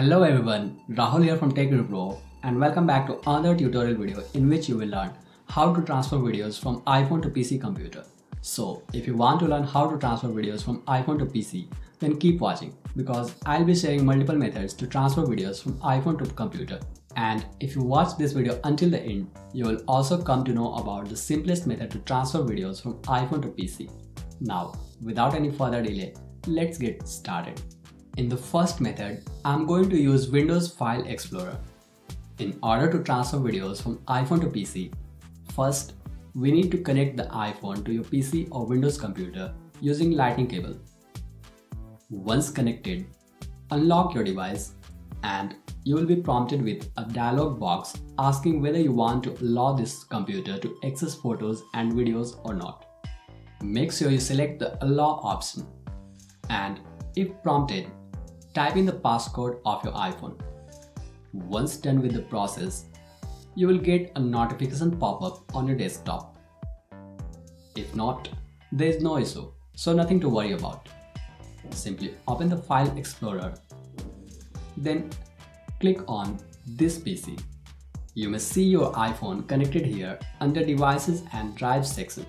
Hello everyone, Rahul here from Tech Pro and welcome back to another tutorial video in which you will learn how to transfer videos from iPhone to PC computer. So if you want to learn how to transfer videos from iPhone to PC, then keep watching because I'll be sharing multiple methods to transfer videos from iPhone to computer. And if you watch this video until the end, you will also come to know about the simplest method to transfer videos from iPhone to PC. Now, without any further delay, let's get started. In the first method, I'm going to use Windows File Explorer. In order to transfer videos from iPhone to PC, first we need to connect the iPhone to your PC or Windows computer using lightning cable. Once connected, unlock your device and you will be prompted with a dialog box asking whether you want to allow this computer to access photos and videos or not. Make sure you select the allow option and if prompted, type in the passcode of your iPhone. Once done with the process, you will get a notification pop-up on your desktop. If not, there is no issue, so nothing to worry about. Simply open the File Explorer, then click on this PC. You may see your iPhone connected here under Devices and Drive section.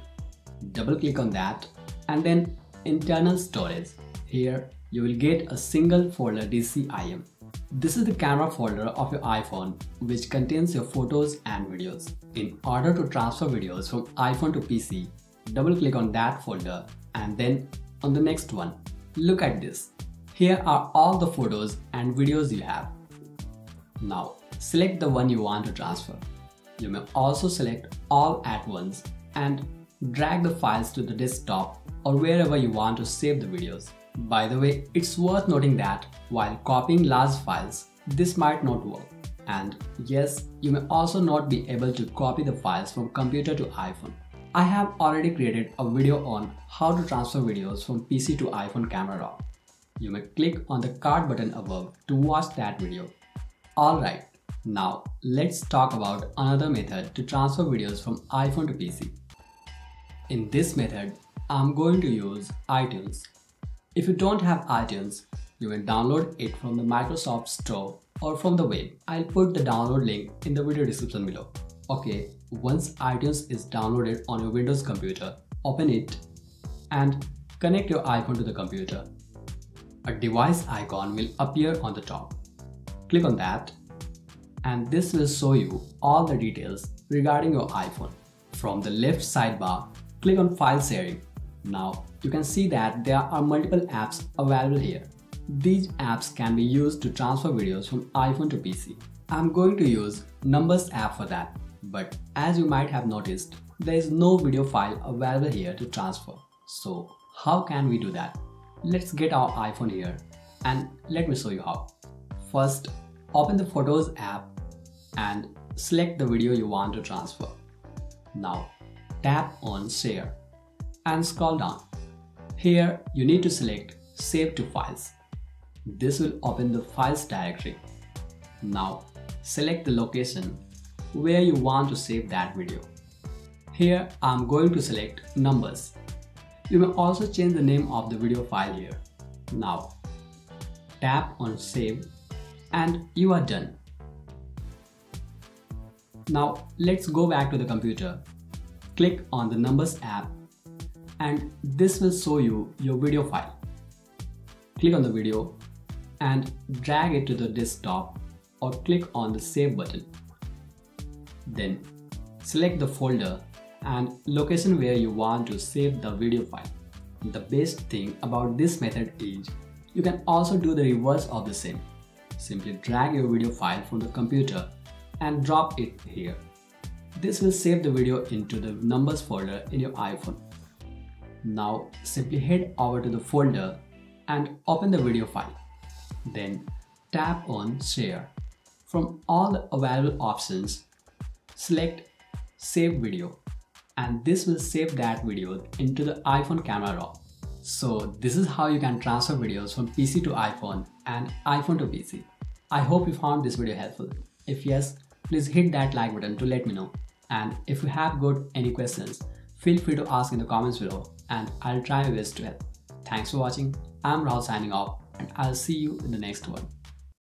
Double click on that and then Internal Storage. Here you will get a single folder DCIM. This is the camera folder of your iPhone which contains your photos and videos. In order to transfer videos from iPhone to PC, double click on that folder and then on the next one. Look at this. Here are all the photos and videos you have. Now select the one you want to transfer. You may also select all at once and drag the files to the desktop or wherever you want to save the videos. By the way, it's worth noting that while copying large files, this might not work. And yes, you may also not be able to copy the files from computer to iPhone. I have already created a video on how to transfer videos from PC to iPhone camera roll. You may click on the card button above to watch that video. Alright, now let's talk about another method to transfer videos from iPhone to PC. In this method, I'm going to use iTunes if you don't have iTunes, you can download it from the Microsoft Store or from the web. I'll put the download link in the video description below. Okay, once iTunes is downloaded on your Windows computer, open it and connect your iPhone to the computer. A device icon will appear on the top. Click on that and this will show you all the details regarding your iPhone. From the left sidebar, click on File Sharing now you can see that there are multiple apps available here. These apps can be used to transfer videos from iPhone to PC. I'm going to use Numbers app for that, but as you might have noticed, there is no video file available here to transfer. So how can we do that? Let's get our iPhone here and let me show you how. First, open the Photos app and select the video you want to transfer. Now, tap on Share and scroll down. Here you need to select Save to Files. This will open the Files directory. Now select the location where you want to save that video. Here I'm going to select Numbers. You may also change the name of the video file here. Now tap on Save and you are done. Now let's go back to the computer. Click on the Numbers app and this will show you your video file. Click on the video and drag it to the desktop or click on the save button. Then select the folder and location where you want to save the video file. The best thing about this method is you can also do the reverse of the same. Simply drag your video file from the computer and drop it here. This will save the video into the numbers folder in your iPhone. Now simply head over to the folder and open the video file. Then tap on share. From all the available options, select save video and this will save that video into the iPhone camera roll. So this is how you can transfer videos from PC to iPhone and iPhone to PC. I hope you found this video helpful. If yes, please hit that like button to let me know. And if you have got any questions, feel free to ask in the comments below and I'll try my best to help. Thanks for watching. I'm Rahul signing off and I'll see you in the next one.